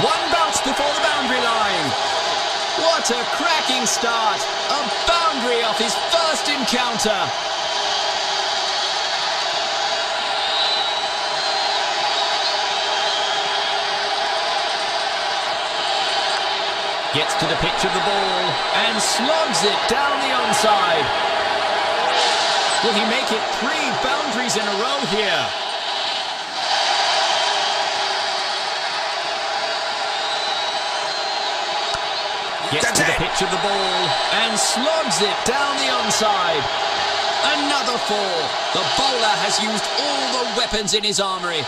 One bounce before the boundary line. What a cracking start. A boundary off his first encounter. Gets to the pitch of the ball and slugs it down the onside. Will he make it three boundaries in a row here? Gets to the pitch of the ball and slugs it down the onside. Another four. The bowler has used all the weapons in his armoury.